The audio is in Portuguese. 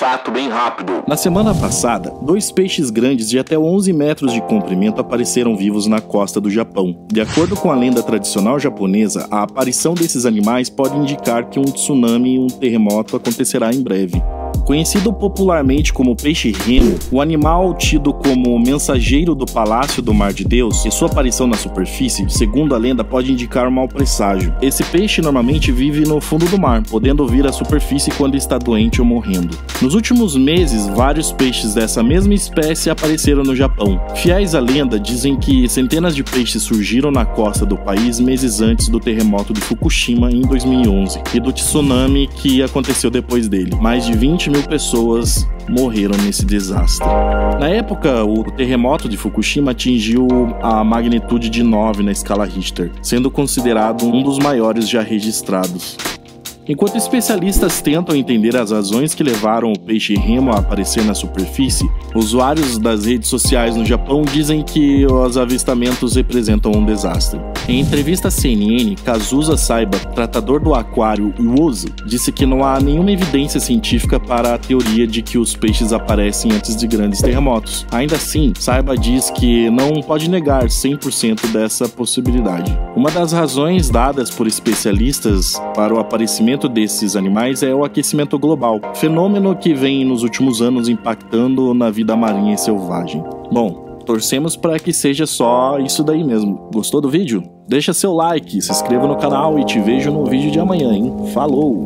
fato bem rápido. Na semana passada, dois peixes grandes de até 11 metros de comprimento apareceram vivos na costa do Japão. De acordo com a lenda tradicional japonesa, a aparição desses animais pode indicar que um tsunami e um terremoto acontecerá em breve. Conhecido popularmente como peixe remo, o animal tido como mensageiro do palácio do Mar de Deus e sua aparição na superfície, segundo a lenda, pode indicar um mau presságio. Esse peixe normalmente vive no fundo do mar, podendo vir à superfície quando está doente ou morrendo. Nos últimos meses, vários peixes dessa mesma espécie apareceram no Japão. Fiéis à lenda, dizem que centenas de peixes surgiram na costa do país meses antes do terremoto de Fukushima em 2011 e do tsunami que aconteceu depois dele. Mais de 20 mil pessoas morreram nesse desastre. Na época, o terremoto de Fukushima atingiu a magnitude de 9 na escala Richter, sendo considerado um dos maiores já registrados. Enquanto especialistas tentam entender as razões que levaram o peixe remo a aparecer na superfície, usuários das redes sociais no Japão dizem que os avistamentos representam um desastre. Em entrevista à CNN, Kazusa Saiba, tratador do aquário Uozu, disse que não há nenhuma evidência científica para a teoria de que os peixes aparecem antes de grandes terremotos. Ainda assim, Saiba diz que não pode negar 100% dessa possibilidade. Uma das razões dadas por especialistas para o aparecimento desses animais é o aquecimento global, fenômeno que vem nos últimos anos impactando na vida marinha e selvagem. Bom, torcemos para que seja só isso daí mesmo. Gostou do vídeo? Deixa seu like, se inscreva no canal e te vejo no vídeo de amanhã, hein? Falou!